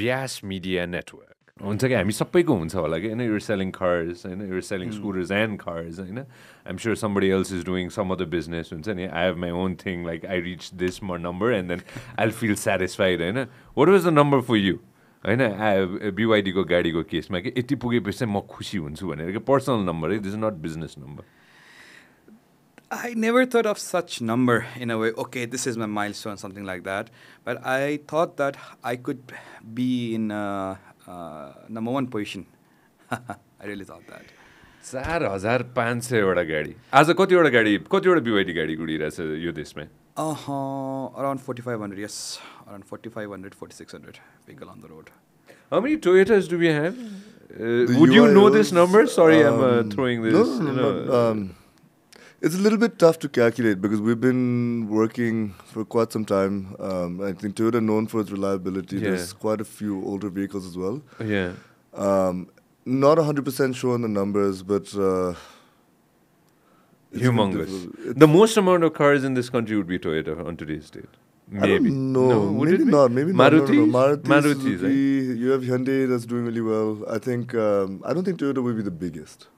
Vas media network हुन्छ कि हामी सबैको हुन्छ होला कि? होइन? युर सेलिङ कार्स होइन? You're selling scooters and cars होइन? I'm sure somebody else is doing some other business हुन्छ नि? I have my own thing like I reach this um number and then I feel satisfied होइन? What was the number for you होइन? बिवाइडीको गाडीको केसमा कि यति पुगेपछि चाहिँ म खुसी हुन्छु भनेर कि पर्सनल नम्बर है this is not business number I never thought of such number in a way. Okay, this is my milestone, something like that. But I thought that I could be in uh, uh, number one position. I really thought that. चार हजार पाँच सयवटा गाडी आज कतिवटा गाडी कतिवटा बिवाइडी गाडी गुडिरहेछ यो देशमा Uh, around 4,500, yes. Around 4,500, 4,600 vehicle on the road. How many Toyotas do we have? Uh, The would you know this UIOs, number? Sorry, I'm uh, um, throwing this. No, no, you no, know, not, um, it's a little bit tough to calculate because we've been working for quite some time. Um, I think Toyota known for its reliability. Yeah. There's quite a few older vehicles as well. yeah. Um, not 100% sure on the numbers, but uh, Humongous. The most amount of cars in this country would be Toyota on today's date. Maybe. would maybe it be? not. Maybe not. Maruti? No, no, no. Maruti, Marutis, Suzuki, You have Hyundai that's doing really well. I think. Um, I don't think Toyota will be the biggest.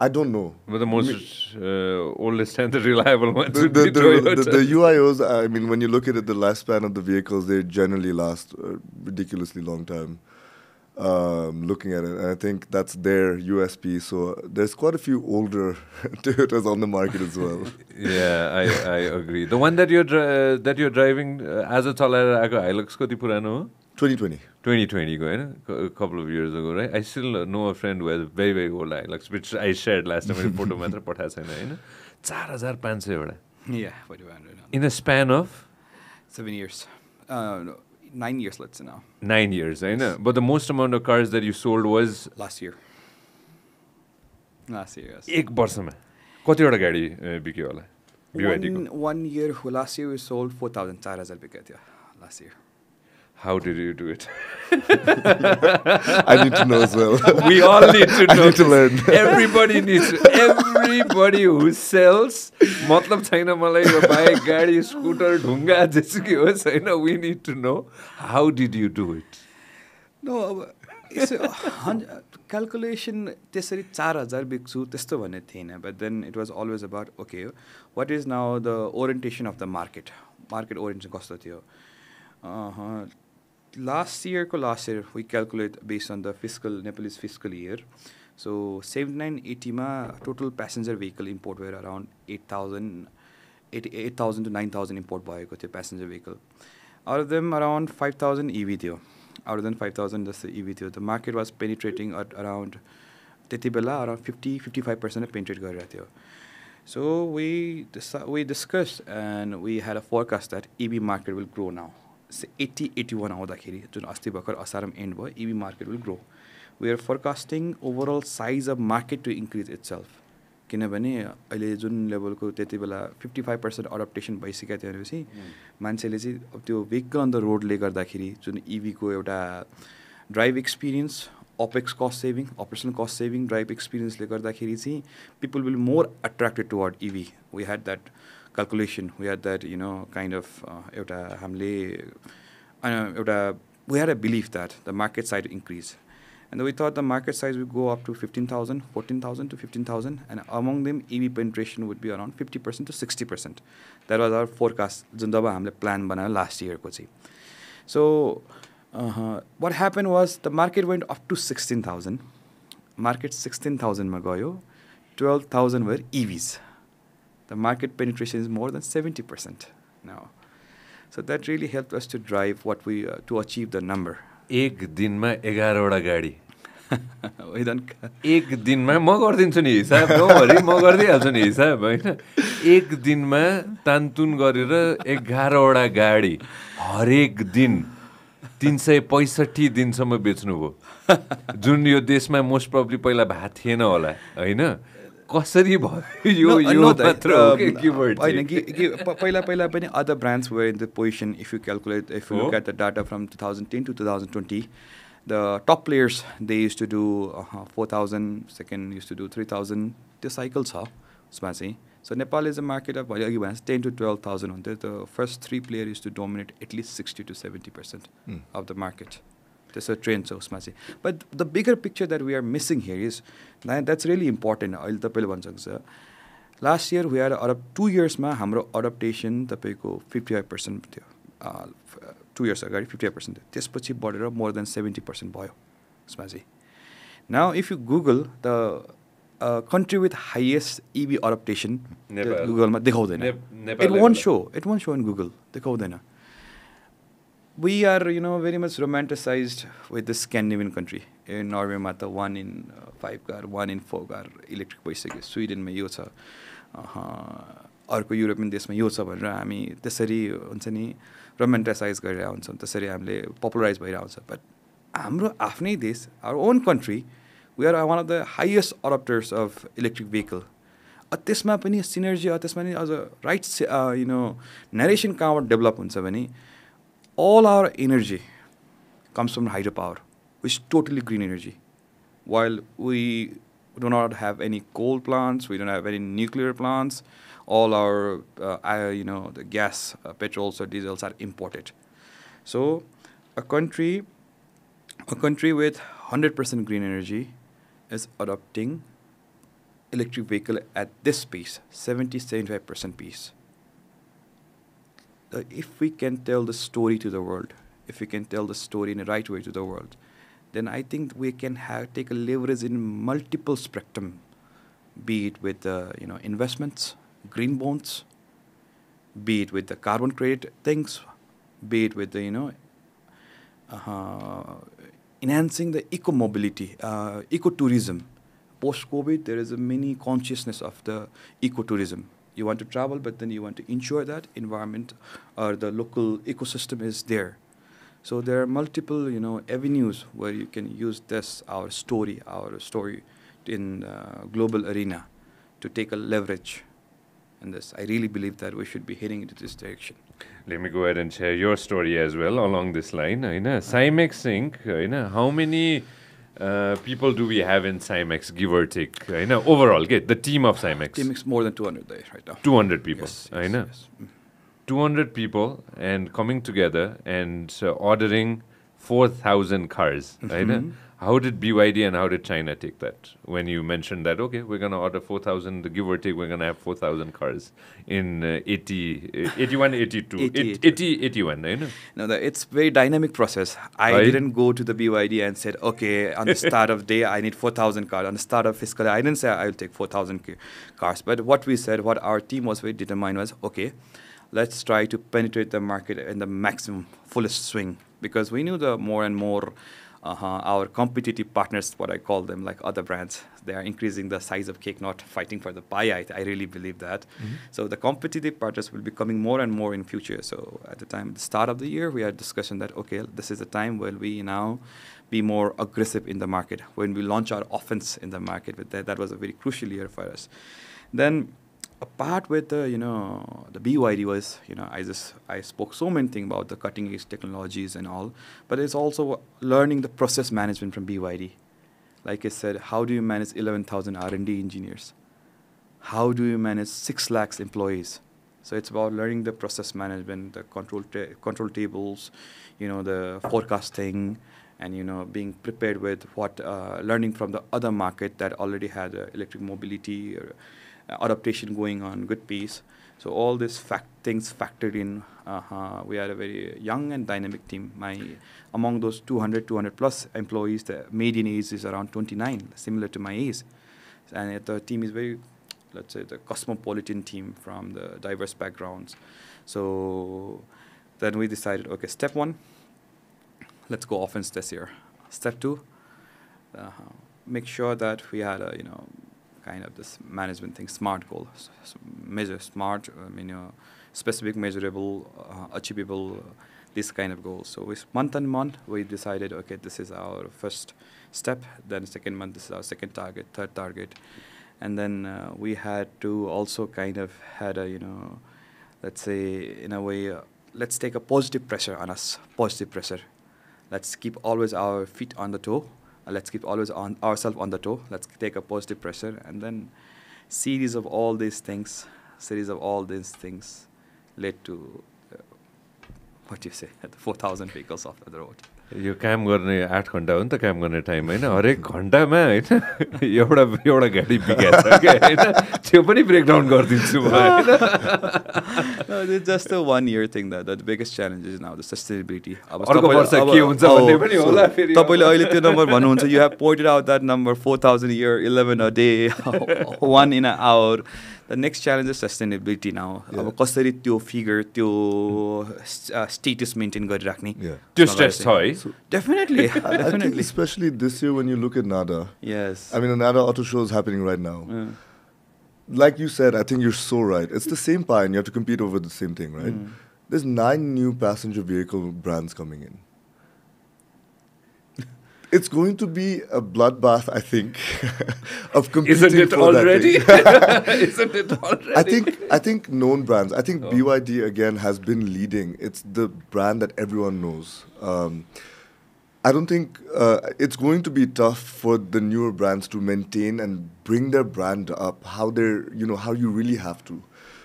I don't know. But the most I mean, uh, oldest and the reliable ones. The, the, the, the, UIOs, I mean, when you look at it, the lifespan of the vehicles, they generally last a ridiculously long time. Um, looking at it, and I think that's their USP. So there's quite a few older Toyotas on the market as well. yeah, I, I agree. The one that you're uh, that you're driving uh, as a Tolera, Alex ko di purano. Twenty twenty twenty होइन couple of years ago right I still know a friend was very very old I like which I share last time photo मात्र पठाएको छैन होइन चार हजार पाँच सयवटा in the span of seven years nine years let's nine years होइन but the most amount of cars that you sold was last year last year एक वर्षमा कतिवटा गाडी बिक्यो होला one year last year sold four thousand चार हजार बिकेको थियो last year how did you do it I need to know as well. we all need to I know need to learn. everybody needs to, everybody who sells मतलब छैन मलाई यो bike गाडी scooter ढुङ्गा जेसुकै होस् होइन we need to know how did you do it No, अब calculation त्यसरी चार हजार बिक्छु त्यस्तो भन्ने थिएन but then it was always about okay what is now the orientation of the market market orientation कस्तो थियो last इयरको last year we calculate based on the physical Nepalese physical year so seventy nine एट्टीमा total passenger vehicle import भएर around eight thousand eight eight thousand to nine thousand import भएको थियो passenger vehicle out of them around five thousand इभी थियो out then five thousand जस्तो इभी थियो the market was penetrating at around त्यति बेला around fifty fifty five percent penetrate गरिरहेको थियो so we we discuss and we had a forecast that इभी market will grow now Eighty eighty one आउँदाखेरि जुन अस्ति भर्खर असारम एन्ड भयो EV market will grow we are forecasting overall size of market to increase itself किनभने अहिले जुन लेभलको त्यति बेला फिफ्टी फाइभ पर्सेन्ट अडप्टेसन भइसकेको थियो भनेपछि मान्छेले चाहिँ अब त्यो भेहिकल अन द रोडले गर्दाखेरि जुन इभीको एउटा drive experience opex cost saving operational cost saving drive एक्सपिरियन्सले गर्दाखेरि चाहिँ people will more attracted toward EV we had that calculation we are that you know kind of एउटा हामीले एउटा we are a believe that the market size increase and we thought the market size would go up to fifteen thousand fourteen thousand to fifteen thousand and among them EV penetration would be around fifty percent to sixty percent that was our forecast जुन जब हामीले plan बनायो last इयरको चाहिँ। So what happen was the market went up to sixteen thousand market sixteen थाउजन्डमा गयो twelve thousand where EVs the market penetration is more than seventy percent now so that really help us to drive what we to achieve the number एक दिनमा एघारवटा गाडी। एक दिनमा म गरिदिन्छु नि हिसाब नभरि म गरिदिइहाल्छु नि हिसाब होइन? एक दिनमा तानतुन गरेर एघारवटा गाडी हरेक दिन तिन सय पैँसठी दिनसम्म बेच्नुभयो जुन यो देशमा मोस्ट प्रब्ली पहिला भएको थिएन होला होइन? कसरी भयो यो यो मात्र हो कि कीवर्ड होइन? कि- पहिला पहिला पनि other brands were in the position if you calculate if you at the data from two thousand ten to two thousand twenty the top players they used to do four thousand second used to do three thousand त्यो cycle छ उसमा चाहिँ so Nepal is a market of भयो अघि भने ten to twelve thousand हुन्थ्यो the first three player used to dominate at least sixty to seventy percent of the market त्यसो trend छ उसमा चाहिँ but the bigger picture that we are missing here is that's really important अहिले तपाईँले भन्न सक्छ last year we are adopt two इयर्समा हाम्रो adaptation तपाईँको फिफ्टी फाइभ पर्सेन्ट थियो टु इयर्स अगाडि फिफ्टी फाइभ पर्सेन्ट थियो त्यसपछि बढेर मोर देन सेभेन्टी पर्सेन्ट भयो उसमा चाहिँ now if you Google the country with highest EV adoption गुगलमा देखाउँदैन it won't show it won't show in Google देखाउँदैन we are you know very much romanticise with the Scandinavian country uh नर्वेमा त one in five car one in four car electric भइसक्यो स्विडेनमा यो छ अर्को European देशमा यो छ भनेर हामी त्यसरी हुन्छ नि रोमान्टिसाइज गरेर हुन्छौँ त्यसरी हामीले पपुलराइज भइरहेको हुन्छ बट हाम्रो आफ्नै देश our own country we are one of the highest adopters of electric vehicle त्यसमा पनि सिनर्जी त्यसमा पनि अझ राइट यु नो नेरेसन कहाँबाट डेभलप हुन्छ भने all our energy comes from hydropower, which is totally green energy. While we do not have any coal plants, we don't have any nuclear plants. All our, uh, you know, the gas, uh, petrols or diesels are imported. So, a country, a country with 100% green energy is adopting electric vehicle at this pace, 70-75% pace uh, if we can tell the story to the world, if we can tell the story in the right way to the world, then I think we can have take a leverage in multiple spectrum, be it with uh, you know investments, green bonds, be it with the carbon credit things, be it with the you know uh, enhancing the eco mobility, uh, eco tourism. Post COVID, there is a mini consciousness of the eco tourism you want to travel, but then you want to ensure that environment or the local ecosystem is there. So there are multiple, you know, avenues where you can use this our story, our story, in uh, global arena, to take a leverage. in this, I really believe that we should be heading into this direction. Let me go ahead and share your story as well along this line. I know Cimex Inc. I know how many uh, people do we have in Cimex, give or take? I know overall, get the team of Cimex. Team is more than 200 there right now. 200 people. Yes, I know. yes. Mm. 200 people and coming together and uh, ordering 4,000 cars. I know. How did BYD and how did China take that? When you mentioned that, okay, we're going to order 4,000, give or take, we're going to have 4,000 cars in uh, 80, uh, 81, 82, 80, 80, 80, 81, I know. No, the, it's very dynamic process. I Right. didn't go to the BYD and said, okay, on the start of day, I need 4,000 cars. On the start of fiscal year, I didn't say I'll take 4,000 cars. But what we said, what our team was very determined was, okay, let's try to penetrate the market in the maximum, fullest swing. Because we knew the more and more uh-huh, our competitive partners, what I call them, like other brands, they are increasing the size of cake, not fighting for the pie. I, I really believe that. So the competitive partners will be coming more and more in future. So at the time, the start of the year, we had discussion that okay, this is the time where we now be more aggressive in the market. When we launch our offense in the market, with that, that was a very crucial year for us. Then apart with the you know the BYD was you know I just I spoke so many things about the cutting edge technologies and all, but it's also learning the process management from BYD. Like I said, how do you manage 11,000 R&D engineers? How do you manage six lakhs employees? So it's about learning the process management, the control ta- control tables, you know the forecasting, and you know being prepared with what uh, learning from the other market that already had uh, electric mobility or uh, adaptation going on good pace. So all these fact things factored in. Uh-huh. We are a very young and dynamic team. My among those 200, 200 plus employees, the median age is around 29, similar to my age, and the team is very, let's say, the cosmopolitan team from the diverse backgrounds. So then we decided, okay, step one, let's go offense this year. Step two, uh, make sure that we had a you know kind of this management thing, smart goal, s- s- measure smart, I mean, know, specific, measurable, uh, achievable, uh, this kind of goals. So with month on month, we decided, okay, this is our first step. Then second month, this is our second target, third target, and then uh, we had to also kind of had a you know, let's say in a way, uh, let's take a positive pressure on us, positive pressure. Let's keep always our feet on the toe uh, let's keep always on ourselves on the toe let's take a positive pressure and then series of all these things series of all these things led to uh, what do you say the 4000 vehicles off the road यो काम गर्ने आठ घन्टा हो नि त काम गर्ने time होइन हरेक घन्टामा होइन एउटा एउटा गाडी बिगाएको छ क्या होइन त्यो पनि ब्रेकडाउन गरिदिन्छु म होइन just one year thing the the biggest challenge is now the sustainability अब तपाईँले अहिले त्यो नम्बर भन्नुहुन्छ you have pointed out that number four thousand year eleven a day one in a hour the next challenge is sustainability now अब कसरी त्यो figure त्यो status maintain गरिराख्ने त्यो स्ट्रेस छ है definitely especially this year when you look at NADA yes I mean NADA auto shows happening right now Like you said, I think you're so right. It's the same pie, and you have to compete over the same thing, right? There's nine new passenger vehicle brands coming in. It's going to be a bloodbath, I think, of competing Isn't it already? Isn't it already? I think I think known brands. I think BYD again has been leading. It's the brand that everyone knows. Um, I don't think uh, it's going to be tough for the newer brands to maintain and bring their brand up. How they're you know how you really have to,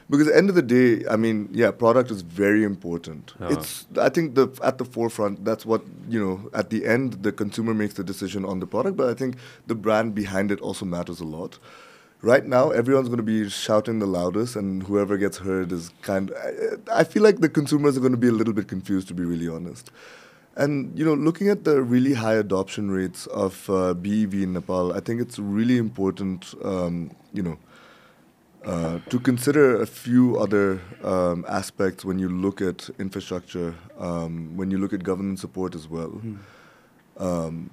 because at the end of the day, I mean, yeah, product is very important. Uh-huh. It's I think the at the forefront. That's what you know. At the end, the consumer makes the decision on the product, but I think the brand behind it also matters a lot right now everyone's going to be shouting the loudest and whoever gets heard is kind I, I feel like the consumers are going to be a little bit confused to be really honest and you know looking at the really high adoption rates of uh, bev in nepal i think it's really important um, you know uh, to consider a few other um, aspects when you look at infrastructure, um, when you look at government support as well. Um,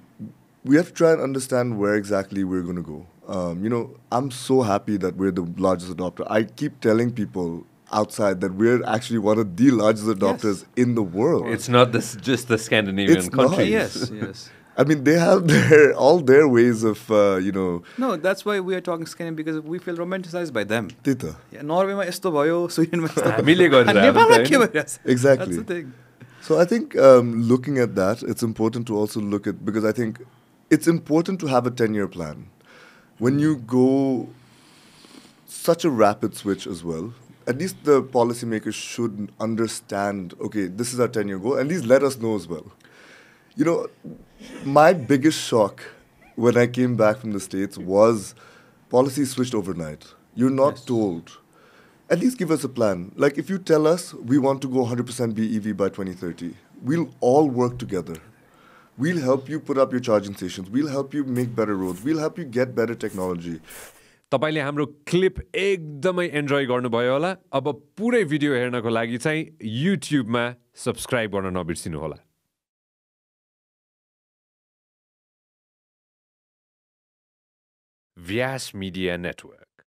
we have to try and understand where exactly we're going to go. Um, you know, I'm so happy that we're the largest adopter. I keep telling people outside that we're actually one of the largest adopters yes. in the world. It's not this, just the Scandinavian it's countries. Yes, yes. I mean, they have their all their ways of uh, you know. No, that's why we are talking Scandinavian because we feel romanticized by them. Tita. Yeah, Norway ma esto bhayo, Sweden ma esto. Exactly. That's the thing. So I think um, looking at that, it's important to also look at because I think it's important to have a ten-year plan. When you go such a rapid switch as well, at least the policymakers should understand. Okay, this is our ten-year goal. At least let us know as well. You know, my biggest shock when I came back from the states was policy switched overnight. You're not Yes. told at least give us a plan. Like if you tell us we want to go 100% BEV by 2030, we'll all work together. We'll help you put up your charging stations. We'll help you make better roads. We'll help you get better technology. तपाईँले हाम्रो clip एकदमै enjoy गर्नुभयो होला। अब पुरै video हेर्नको लागि चाहिँ युट्युबमा सब्सक्राइब गर्न नबिर्सिनु होला व्यास मिडिया नेटवर्क।